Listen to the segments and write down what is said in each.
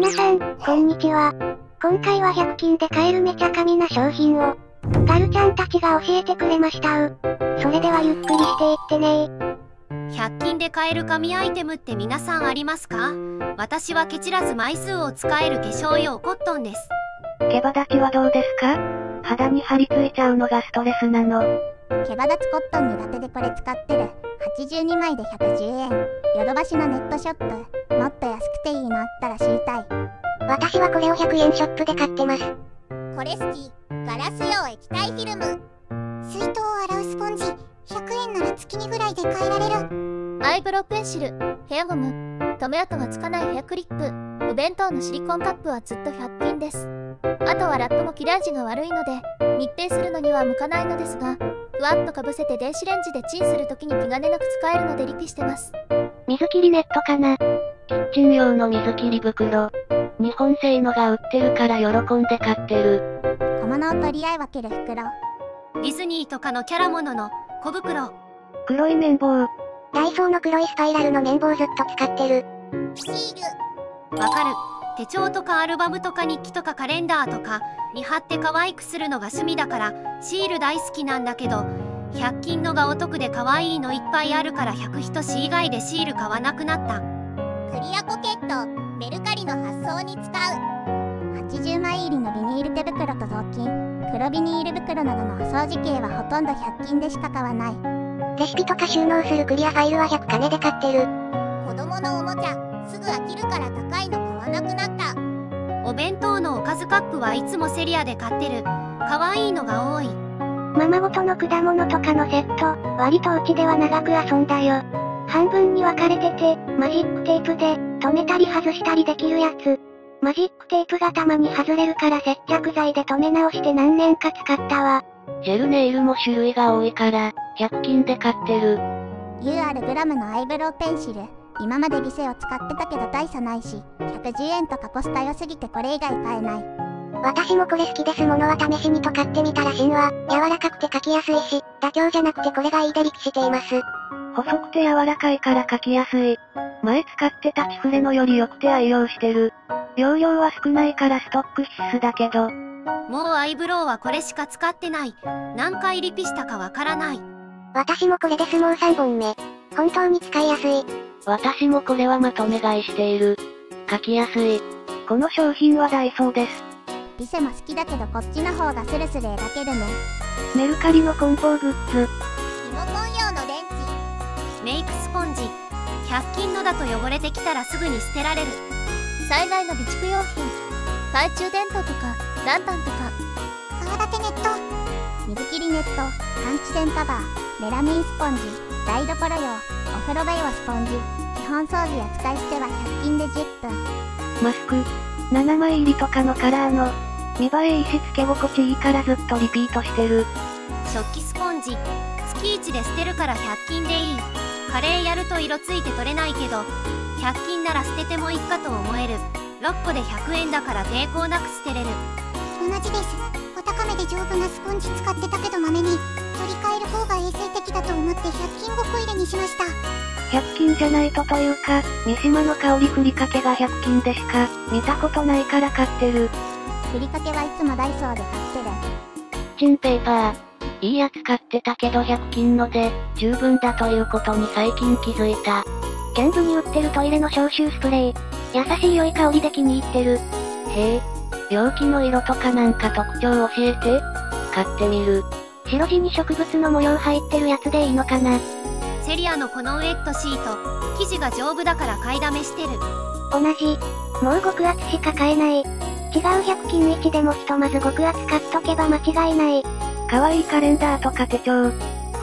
皆さん、こんにちは。今回は100均で買えるめちゃ神な商品を、ガルちゃんたちが教えてくれましたう。それではゆっくりしていってね100均で買える紙アイテムって皆さんありますか？私はケチらず枚数を使える化粧用コットンです。毛羽立ちはどうですか？肌に張り付いちゃうのがストレスなの。毛羽立ちコットン苦手でこれ使ってる。82枚で110円。ヨドバシのネットショップ。もっと安くていいのあったら知りたい。私はこれを100円ショップで買ってます。これ好き。ガラス用液体フィルム。水筒を洗うスポンジ。100円なら月にぐらいで買えられる。アイブロウペンシル、ヘアゴム、留め跡がつかないヘアクリップ、お弁当のシリコンカップはずっと100均です。あとはラップも切れ味が悪いので、密閉するのには向かないのですが、ふわっとかぶせて電子レンジでチンするときに気兼ねなく使えるのでリピしてます。水切りネットかなキッチン用の水切り袋。日本製のが売ってるから喜んで買ってる。小物を取り合い分ける袋。ディズニーとかのキャラものの小袋。黒い綿棒。ダイソーの黒いスパイラルの綿棒ずっと使ってる。シール。わかる。手帳とかアルバムとか日記とかカレンダーとかに貼って可愛くするのが趣味だからシール大好きなんだけど100均のがお得で可愛いのいっぱいあるから100ひとし以外でシール買わなくなったクリアポケット。メルカリの発送に使う。80枚入りのビニール手袋と雑巾。黒ビニール袋などのお掃除系はほとんど100均でしか買わない。レシピとか収納するクリアファイルは100均で買ってる。子供のおもちゃ。すぐ飽きるから高いの買わなくなった。お弁当のおかずカップはいつもセリアで買ってる可愛いのが多いままごとの果物とかのセット、割とうちでは長く遊んだよ。半分に分かれてて、マジックテープで、止めたり外したりできるやつ。マジックテープがたまに外れるから接着剤で留め直して何年か使ったわ。ジェルネイルも種類が多いから、100均で買ってる。UR グラムのアイブロウペンシル。今までビセを使ってたけど大差ないし、110円とかコスパ良すぎてこれ以外買えない。私もこれ好きですものは試しにと買ってみたら芯は、柔らかくて書きやすいし、妥協じゃなくてこれがいいで力しています。細くて柔らかいから書きやすい。前使ってたチフレのより良くて愛用してる。容量は少ないからストック必須だけど、もうアイブロウはこれしか使ってない何回リピしたかわからない私もこれですもう3本目。本当に使いやすい。私もこれはまとめ買いしている。書きやすい。この商品はダイソーです。ビセも好きだけどこっちの方がスルスル描けるね。メルカリの梱包グッズ。リモコン用の電池。メイクスポンジ100均のだと汚れてきたらすぐに捨てられる災害の備蓄用品、懐中電灯とか、ランタンとか、泡立てネット。水切りネット。換気扇カバー。メラミンスポンジ。台所用。お風呂場用スポンジ。基本掃除や使い捨ては100均で10分。マスク。7枚入りとかのカラーの。見栄えいいしつけ心地いいからずっとリピートしてる。食器スポンジ月1で捨てるから100均でいいカレーやると色ついて取れないけど100均なら捨ててもいいかと思える6個で100円だから抵抗なく捨てれる同じです。お高めで丈夫なスポンジ使ってたけどまめに。取り替える方が衛生的だと思って100均5個入れにしました。100均じゃないとというか、三島の香りふりかけが100均でしか見たことないから買ってる。ふりかけはいつもダイソーで買ってる。チンペーパー。いいやつ買ってたけど100均ので、十分だということに最近気づいた。キャンプに売ってるトイレの消臭スプレー。優しい良い香りで気に入ってる。へえ。容器の色とかなんか特徴教えて。買ってみる。白地に植物の模様入ってるやつでいいのかなセリアのこのウェットシート生地が丈夫だから買いだめしてる同じ。もう極厚しか買えない。違う100均1でもひとまず極厚買っとけば間違いない。可愛いカレンダーとか手帳。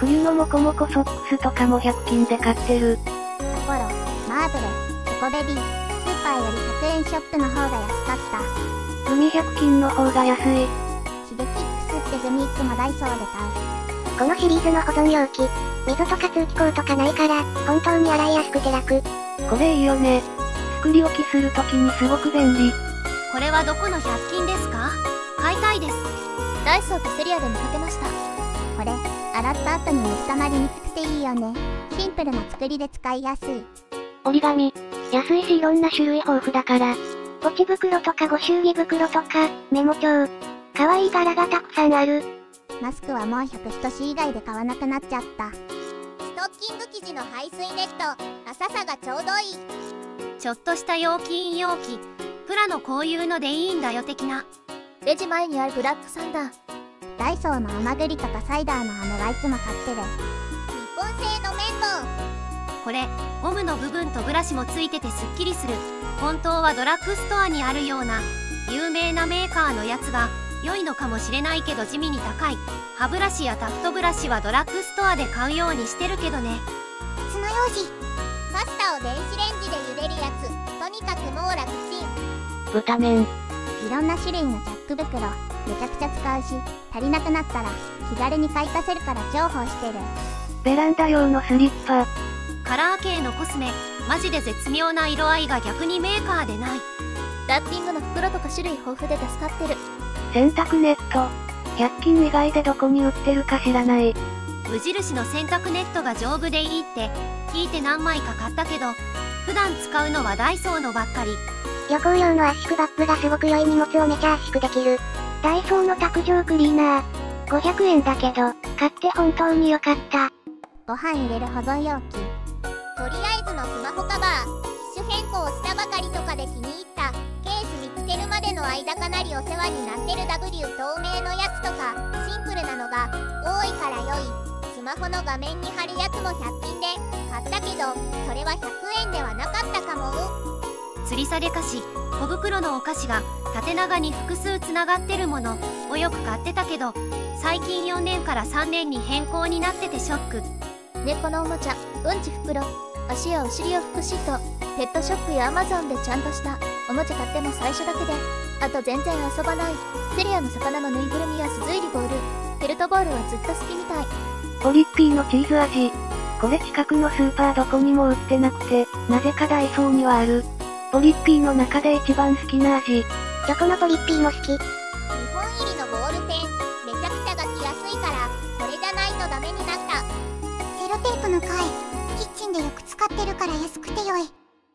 冬のモコモコソックスとかも100均で買ってる。サポロ、マーブル、チョコベビーパーより100円ショップの方が安かった。グミ100均の方が安い。シゲキックスってグミいつもダイソーで買う。このシリーズの保存容器。水とか通気口とかないから、本当に洗いやすくて楽。これいいよね。作り置きするときにすごく便利。これはどこの100均ですか？買いたいですダイソーとセリアで見かけました。これ、洗った後に水溜まりにくくていいよね。シンプルな作りで使いやすい。折り紙。安いしいろんな種類豊富だから。ポチ袋とかご祝儀袋とか、メモ帳。可愛い柄がたくさんある。マスクはもう100等以外で買わなくなっちゃった。ストッキング生地の排水ネット、浅さがちょうどいい。ちょっとした容器イン容器プラのこういうのでいいんだよ的なレジ前にあるブラックサンダーダイソーの甘栗とかサイダーの飴はいつも買ってる。日本製の綿棒。これゴムの部分とブラシもついててすっきりする本当はドラッグストアにあるような有名なメーカーのやつが良いのかもしれないけど地味に高い歯ブラシやタフトブラシはドラッグストアで買うようにしてるけどね爪楊枝。パスタを電子レンジで茹でるやつ。とにかくもう楽ちん。豚麺。いろんな種類のジャック袋。めちゃくちゃ使うし、足りなくなったら気軽に買い足せるから重宝してる。ベランダ用のスリッパ。カラー系のコスメマジで絶妙な色合いが逆にメーカーでないラッピングの袋とか種類豊富で助かってる洗濯ネット。100均以外でどこに売ってるか知らない。無印の洗濯ネットが丈夫でいいって聞いて何枚か買ったけど普段使うのはダイソーのばっかり旅行用の圧縮バッグがすごく良い荷物をめちゃ圧縮できる。ダイソーの卓上クリーナー。500円だけど、買って本当に良かった。ご飯入れる保存容器。とりあえずのスマホカバー。機種変更したばかりとかで気に入った。ケース見つけるまでの間かなりお世話になってる W 透明のやつとか、シンプルなのが多いから良い。スマホの画面に貼るやつも100均で買ったけど、それは100円ではなかったかも。釣りさで菓子小袋のお菓子が縦長に複数つながってるものをよく買ってたけど最近4年から3年に変更になっててショック猫のおもちゃうんち袋足やお尻を拭くシートペットショップやアマゾンでちゃんとしたおもちゃ買っても最初だけであと全然遊ばないセリアの魚のぬいぐるみやスズイリボールフェルトボールはずっと好きみたいポリッピーのチーズ味。これ近くのスーパーどこにも売ってなくて、なぜかダイソーにはある。ポリッピーの中で一番好きな味。チョコのポリッピーも好き？日本入りのボールペンめちゃくちゃ書きやすいからこれじゃないとダメになったセロテープの回キッチンでよく使ってるから安くて良い。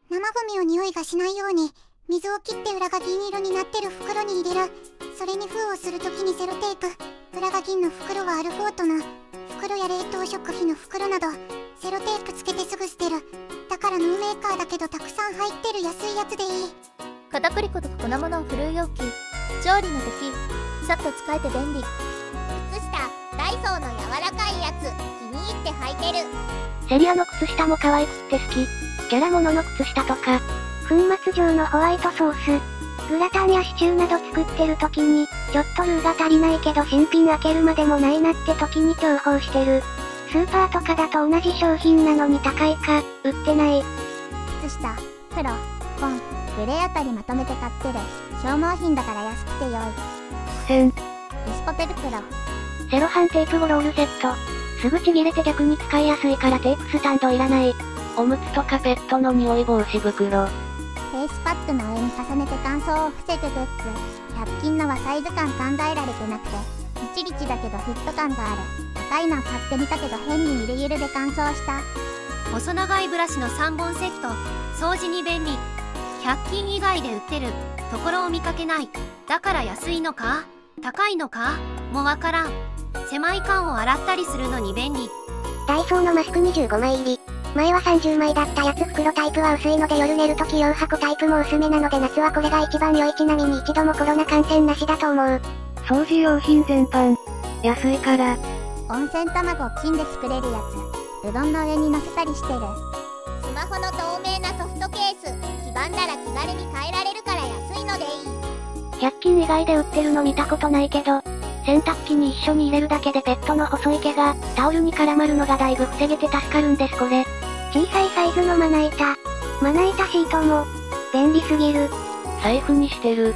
生ゴミを匂いがしないように水を切って裏が銀色になってる袋に入れる。それに封をするときにセロテープ。裏が銀の袋はアルフォートの袋や冷凍食品の袋などセロテープつけてすぐ捨てる。だからノーメーカーだけどたくさん入ってる安いやつでいい。片栗粉とか粉物を振るう容器。調理の時さっと使えて便利。靴下ダイソーの柔らかいやつ気に入って履いてるセリアの靴下も可愛くって好き。キャラものの靴下とか、粉末状のホワイトソース。グラタンやシチューなど作ってる時に、ちょっとルーが足りないけど新品開けるまでもないなって時に重宝してる。スーパーとかだと同じ商品なのに高いか、売ってない。靴下黒紺グレーあたりまとめて買ってる消耗品だから安くて良い付箋。ディスコ手袋セロハンテープゴロールセット。すぐちぎれて逆に使いやすいからテープスタンドいらない。おむつとかペットの匂い防止袋。フェイスパッドの上に重ねて乾燥を防ぐグッズ100均のはサイズ感考えられてなくてリチリチだけどフィット感がある高いの買ってみたけど変にゆるゆるで乾燥した細長いブラシの3本セット掃除に便利100均以外で売ってるところを見かけないだから安いのか？高いのか？もわからん狭い缶を洗ったりするのに便利ダイソーのマスク25枚入り。前は30枚だったやつ袋タイプは薄いので夜寝るとき両箱タイプも薄めなので夏はこれが一番良いちなみに一度もコロナ感染なしだと思う。掃除用品全般。安いから。温泉卵金で作れるやつうどんの上に乗せたりしてるスマホの透明なソフトケース黄ばんだら気軽に変えられるから安いのでいい100均以外で売ってるの見たことないけど、洗濯機に一緒に入れるだけでペットの細い毛が、タオルに絡まるのがだいぶ防げて助かるんですこれ。小さいサイズのまな板。まな板シートも、便利すぎる。財布にしてる。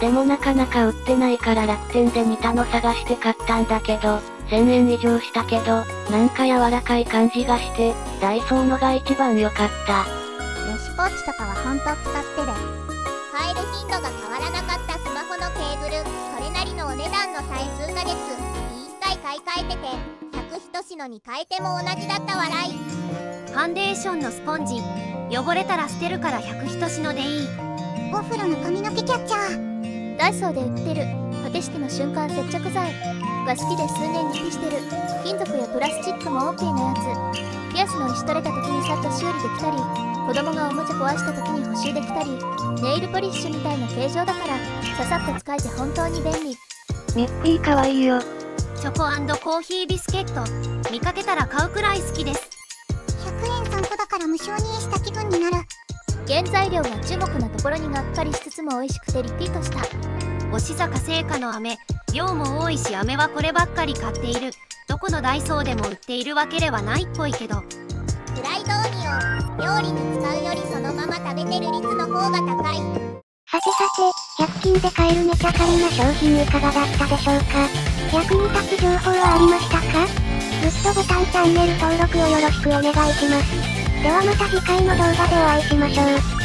でもなかなか売ってないから楽天で似たの探して買ったんだけど、1000円以上したけど、なんか柔らかい感じがして、ダイソーのが一番良かった。メシポーチとかは本当使ってる買える頻度が変わらなかったスマホのケーブルそれなりのお値段の際数ヶ月に1回買い替えてて100ひとしのに変えても同じだった笑い。ファンデーションのスポンジ。汚れたら捨てるから100ひとしのでいい。お風呂の髪の毛キャッチャー。ダイソーで売ってる。果てしての瞬間接着剤が好きで数年リピしてる。金属やプラスチックも OK なやつ。ピアスの石取れた時にさっと修理できたり子供がおもちゃ壊した時に補修できたりネイルポリッシュみたいな形状だからささっと使えて本当に便利。ミッフィーかわいいよ。チョココーヒービスケット。見かけたら買うくらい好きです。100円3個だから無償にした気分になる。原材料が中国なところにがっかりしつつも美味しくてリピートした。押坂製菓の飴。量も多いし飴はこればっかり買っている。どこのダイソーでも売っているわけではないっぽいけどフライドオニオン。料理に使うよりそのまま食べてる率の方が高い。さてさて、100均で買えるめちゃ軽な商品いかがだったでしょうか役に立つ情報はありましたか？グッドボタンチャンネル登録をよろしくお願いします。ではまた次回の動画でお会いしましょう。